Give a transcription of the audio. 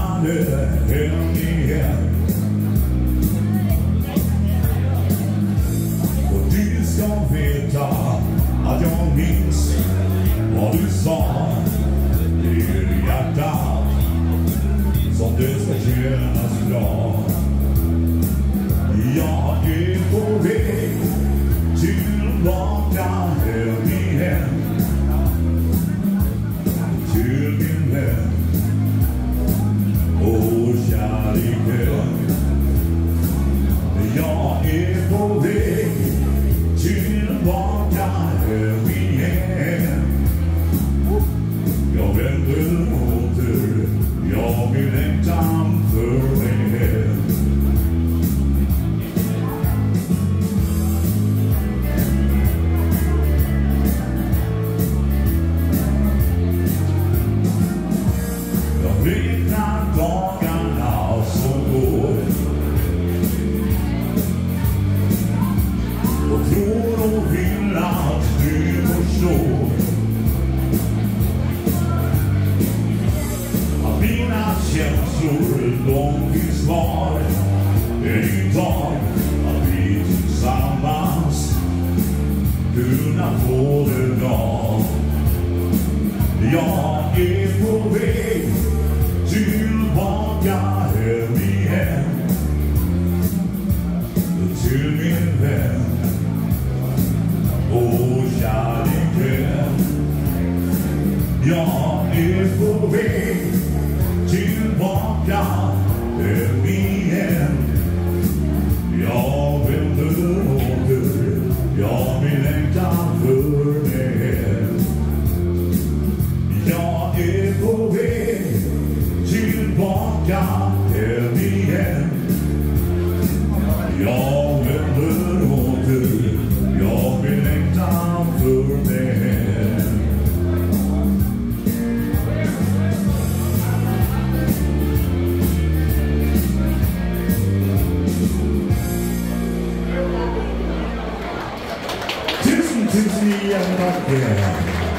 faller hem igen Och du ska veta att jag minns vad du sa ur hjärtat som det ska kännas bra Jag är på väg tillbaka hem igen Till min vän. Hem. Jag vänder åter, jag vill längtan för mig hem. Jag räknar dagarna som går och tror och vill känslor finns kvar en dag att vi tillsammans kunna få det bra jag är på väg tillbaka hem igen till min vän och kärleken. Jag är på väg got there the end. Jag vänder åter, jag vill längtan för den. Tusen, tusen igen, tack!